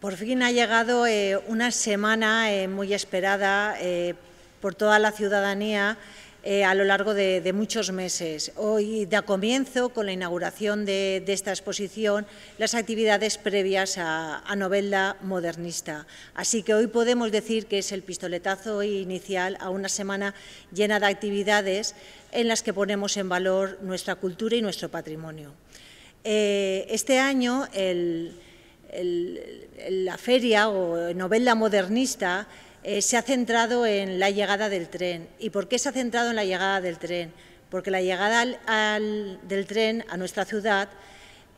Por fin ha llegado eh, una semana eh, muy esperada eh, por toda la ciudadanía a lo largo de, muchos meses. Hoy da comienzo, con la inauguración de, esta exposición, las actividades previas a, a, Modernista. Así que hoy podemos decir que es el pistoletazo inicial a una semana llena de actividades en las que ponemos en valor nuestra cultura y nuestro patrimonio. este año, el la feria o novela modernista eh, se ha centrado en la llegada del tren. ¿Y por qué se ha centrado en la llegada del tren? Porque la llegada del tren a nuestra ciudad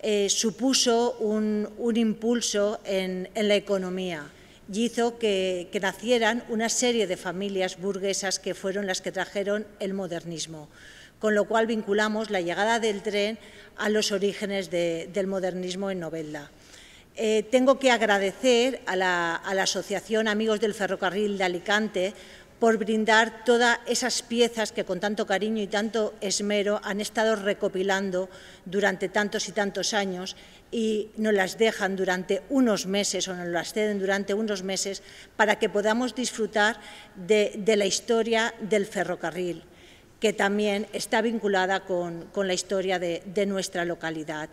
eh, supuso un, impulso en, la economía y hizo que, nacieran una serie de familias burguesas que fueron las que trajeron el modernismo, con lo cual vinculamos la llegada del tren a los orígenes del modernismo en Novelda. Eh, tengo que agradecer a la, Asociación Amigos del Ferrocarril de Alicante por brindar todas esas piezas que con tanto cariño y tanto esmero han estado recopilando durante tantos y tantos años y nos las dejan durante unos meses o nos las ceden durante unos meses para que podamos disfrutar de, la historia del ferrocarril, que también está vinculada con, la historia de nuestra localidad.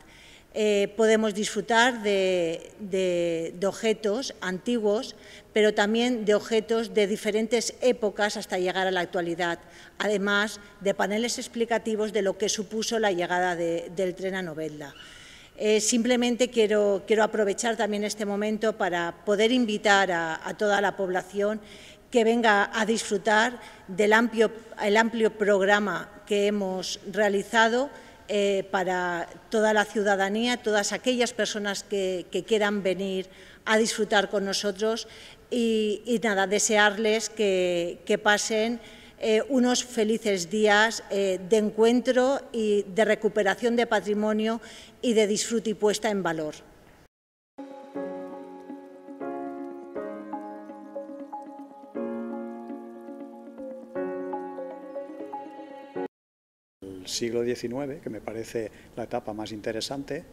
Eh, podemos disfrutar de, objetos antiguos, pero también de objetos de diferentes épocas hasta llegar a la actualidad, además de paneles explicativos de lo que supuso la llegada del tren a Novelda. Eh, simplemente quiero, aprovechar también este momento para poder invitar a, toda la población que venga a disfrutar del amplio programa que hemos realizado eh, para toda la ciudadanía, todas aquellas personas que, quieran venir a disfrutar con nosotros y, nada, desearles que, pasen eh, unos felices días eh, de encuentro y de recuperación de patrimonio y de disfrute y puesta en valor. Siglo XIX, que me parece la etapa más interesante,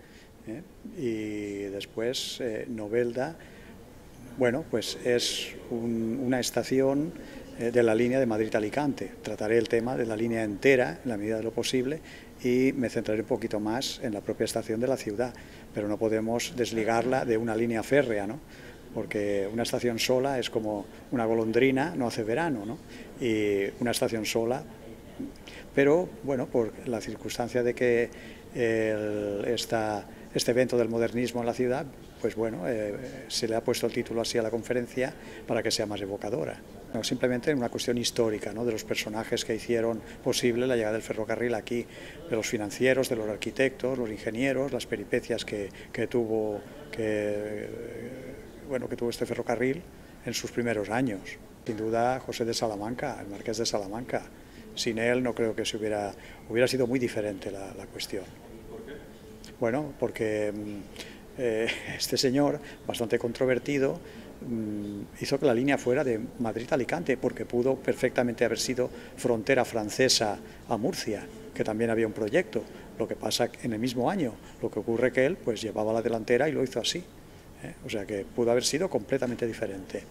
¿eh? y después eh, Novelda, bueno, pues es una estación eh, de la línea de Madrid-Alicante. Trataré el tema de la línea entera, en la medida de lo posible, y me centraré un poquito más en la propia estación de la ciudad, pero no podemos desligarla de una línea férrea, ¿no? porque una estación sola es como una golondrina, no hace verano, ¿no? y una estación sola pero bueno, por la circunstancia de que este evento del modernismo en la ciudad, pues bueno, eh, se le ha puesto el título así a la conferencia para que sea más evocadora. No, simplemente una cuestión histórica ¿no? de los personajes que hicieron posible la llegada del ferrocarril aquí, de los financieros, de los arquitectos, los ingenieros, las peripecias que, tuvo, que, bueno, que tuvo este ferrocarril en sus primeros años. Sin duda, José de Salamanca, el marqués de Salamanca, sin él no creo que se hubiera, hubiera sido muy diferente la, cuestión. ¿Por qué? Bueno, porque mm, eh, este señor, bastante controvertido, mm, hizo que la línea fuera de Madrid a Alicante, porque pudo perfectamente haber sido frontera francesa a Murcia, que también había un proyecto. Lo que pasa en el mismo año, lo que ocurre que él pues llevaba la delantera y lo hizo así. ¿eh? O sea que pudo haber sido completamente diferente.